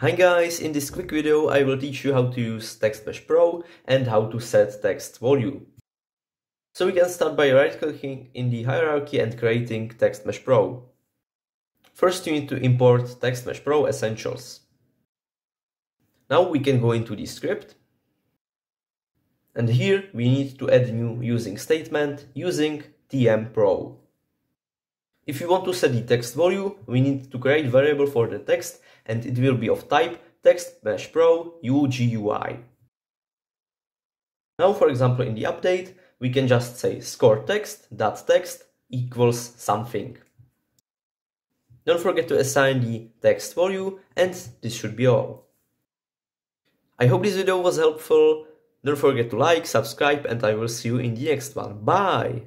Hi guys, in this quick video I will teach you how to use TextMesh Pro and how to set text volume. So we can start by right clicking in the hierarchy and creating TextMesh Pro. First you need to import TextMesh Pro Essentials. Now we can go into the script and here we need to add a new using statement using TM Pro. If you want to set the text value, we need to create variable for the text and it will be of type text mesh pro UGUI. Now, for example, in the update, we can just say score text dot text equals something. Don't forget to assign the text value and this should be all. I hope this video was helpful. Don't forget to like, subscribe and I will see you in the next one. Bye!